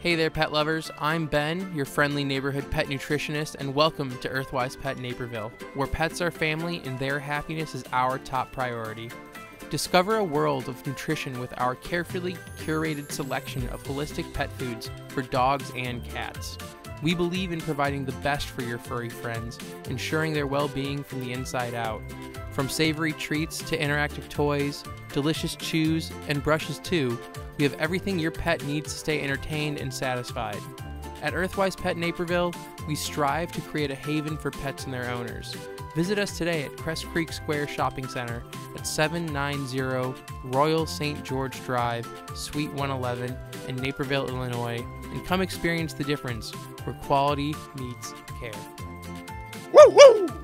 Hey there, pet lovers. I'm Ben, your friendly neighborhood pet nutritionist, and welcome to Earthwise Pet Naperville, where pets are family and their happiness is our top priority. Discover a world of nutrition with our carefully curated selection of holistic pet foods for dogs and cats. We believe in providing the best for your furry friends, ensuring their well being from the inside out. From savory treats to interactive toys, delicious chews, and brushes too, we have everything your pet needs to stay entertained and satisfied. At Earthwise Pet Naperville, we strive to create a haven for pets and their owners. Visit us today at Cress Creek Square Shopping Center at 790 Royal St. George Drive, Suite 111 in Naperville, Illinois, and come experience the difference where quality meets care. Woo woo!